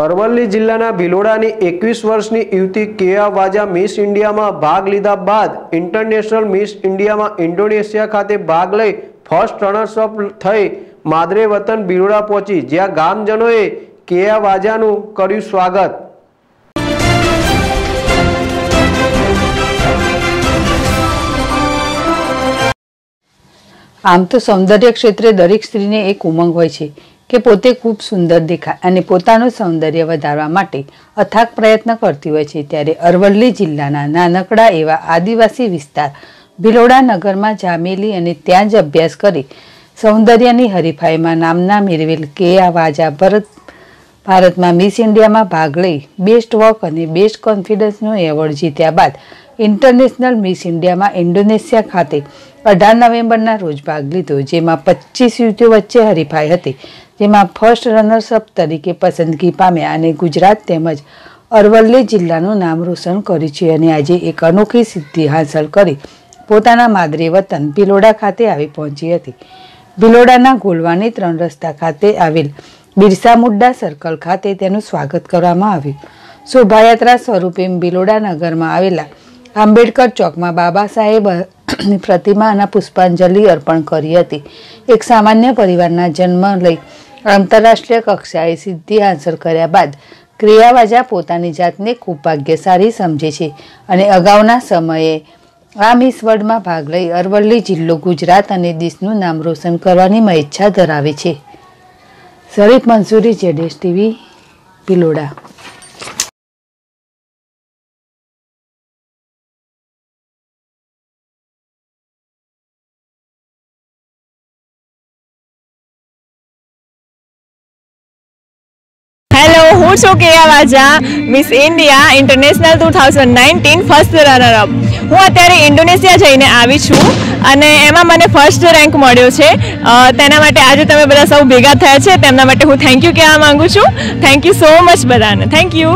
અરવલ્લી જિલ્લાના ભિલોડાની એકવીસ વર્ષની યુવતી કેયા વાજા મિસ ઇન્ડિયામાં ભાગ લીધા બાદ ઇન્ટરનેશનલ મિસ ઇન્ડિયામાં ઇન્ડોનેશિયા ખાતે ભાગ લઈ ફર્સ્ટ રનર્સઅપ થઈ માદરે વતન ભિલોડા પહોંચી, જ્યાં ગામજનોએ કેયા વાજાનું કર્યું સ્વાગત. આમ તો સૌંદર્ય ક્ષેત્રે દરેક સ્ત્રીને એક ઉમંગ હોય છે. કે પોતે ખૂબ સુંદર દેખાય અને પોતાનું સૌંદર્ય વધારવા માટે અથાગ પ્રયત્ન કરતી હોય છે. ત્યારે અરવલ્લી જિલ્લાના નાનકડા એવા આદિવાસી વિસ્તાર ભિલોડા નગરમાં જામેલી અને ત્યાં જ અભ્યાસ કરી સૌંદર્યની હરીફાઈમાં નામના મેળવેલ કેયા વાજા ભરત ભારતમાં મિસ ઇન્ડિયામાં ભાગ લઈ બેસ્ટ વર્ક અને બેસ્ટ કોન્ફિડન્સનો એવોર્ડ જીત્યા બાદ ઇન્ટરનેશનલ મિસ ઇન્ડિયામાં ઇન્ડોનેશિયા ખાતે અઢાર નવેમ્બરના રોજ ભાગ લીધો, જેમાં પચીસ યુવતીઓ વચ્ચે હરીફાઈ હતી, જેમાં ફર્સ્ટ રનર્સઅપ તરીકે પસંદગી પામ્યા અને ગુજરાત તેમજ અરવલ્લી જિલ્લાનું નામ રોશન કર્યું છે અને આજે એક અનોખી સિદ્ધિ હાંસલ કરી પોતાના માદરે વતન ભિલોડા ખાતે આવી પહોંચી હતી. ભિલોડાના ગોલવાની ત્રણ રસ્તા ખાતે આવેલ બિરસા મુડ્ડા સર્કલ ખાતે તેનું સ્વાગત કરવામાં આવ્યું. શોભાયાત્રા સ્વરૂપે ભિલોડા નગરમાં આવેલા આંબેડકર ચોકમાં બાબા સાહેબ પ્રતિમાના પુષ્પાંજલિ અર્પણ કરી હતી. એક સામાન્ય પરિવારના જન્મ લઈ આંતરરાષ્ટ્રીય કક્ષાએ સિદ્ધિ હાંસલ કર્યા બાદ ક્રિયાવાજા પોતાની જાતને ખૂબ ભાગ્યશાળી સમજે છે અને અગાઉના સમયે આ મિસ વર્લ્ડમાં ભાગ લઈ અરવલ્લી જિલ્લો ગુજરાત અને દેશનું નામ રોશન કરવાની ઈચ્છા ધરાવે છે. શરીફ મંસૂરી, જેડેશ ટીવી, ભિલોડા. હું છું Keya Vaja Miss India international two thousand nineteen first runner up હું અત્યારે ઇન્ડોનેશિયા જઈને આવી છું અને એમાં મને ફર્સ્ટ રેન્ક મળ્યો છે. તેના માટે આજે તમે બધા સૌ ભેગા થયા છે. તેમના માટે હું થેન્ક યુ કહેવા માગું છું. થેન્ક યુ સો મચ બધાને. Thank you